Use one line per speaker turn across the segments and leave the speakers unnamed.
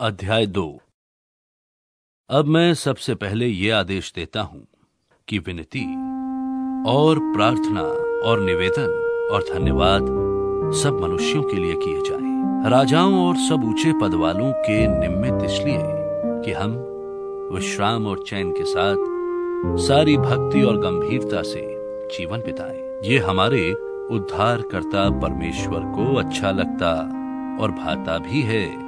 अध्याय दो। अब मैं सबसे पहले ये आदेश देता हूँ कि विनती और प्रार्थना और निवेदन और धन्यवाद सब मनुष्यों के लिए किए जाए। राजाओं और सब ऊँचे पद वालों के निमित्त इसलिए कि हम विश्राम और चैन के साथ सारी भक्ति और गंभीरता से जीवन बिताए। ये हमारे उद्धारकर्ता परमेश्वर को अच्छा लगता और भाता भी है।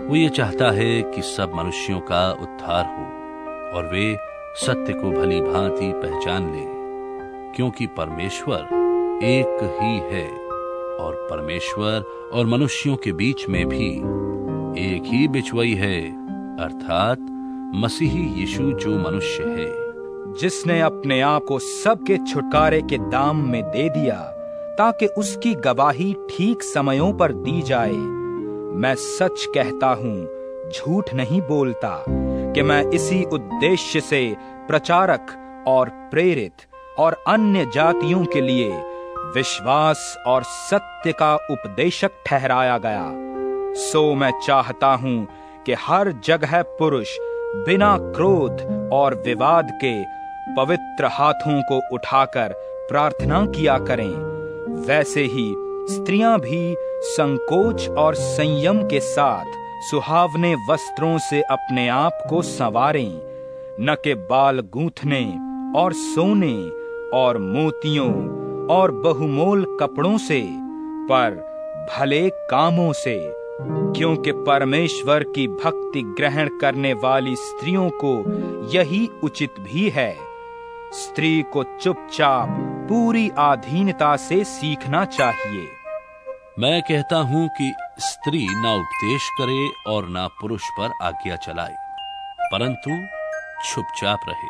वो ये चाहता है कि सब मनुष्यों का उद्धार हो और वे सत्य को भली भांति पहचान ले, क्योंकि परमेश्वर एक ही है और परमेश्वर और मनुष्यों के बीच में भी एक ही बिचवई है, अर्थात मसीही यीशु जो मनुष्य है।
जिसने अपने आप को सबके छुटकारे के दाम में दे दिया, ताकि उसकी गवाही ठीक समयों पर दी जाए। मैं सच कहता हूँ, झूठ नहीं बोलता कि मैं इसी उद्देश्य से प्रचारक और प्रेरित और अन्य जातियों के लिए विश्वास और सत्य का उपदेशक ठहराया गया। सो मैं चाहता हूँ कि हर जगह पुरुष बिना क्रोध और विवाद के पवित्र हाथों को उठाकर प्रार्थना किया करें। वैसे ही स्त्रियाँ भी संकोच और संयम के साथ सुहावने वस्त्रों से अपने आप को संवारें, न के बाल गूंथने और सोने और मोतियों और बहुमोल कपड़ों से, पर भले कामों से, क्योंकि परमेश्वर की भक्ति ग्रहण करने वाली स्त्रियों को यही उचित भी है। स्त्री को चुपचाप पूरी आधीनता से सीखना चाहिए।
मैं कहता हूँ कि स्त्री ना उपदेश करे और ना पुरुष पर आज्ञा चलाए, परंतु छुपचाप रहे,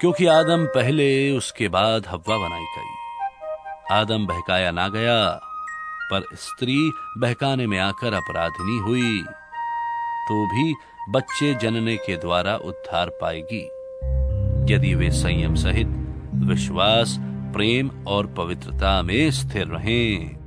क्योंकि आदम पहले उसके बाद हवा बनाई गई। आदम बहकाया ना गया, पर स्त्री बहकाने में आकर अपराधिनी हुई तो भी बच्चे जनने के द्वारा उद्धार पाएगी। यदि वे संयम सहित, विश्वास, प्रेम और पवित्रता में स्थिर रहें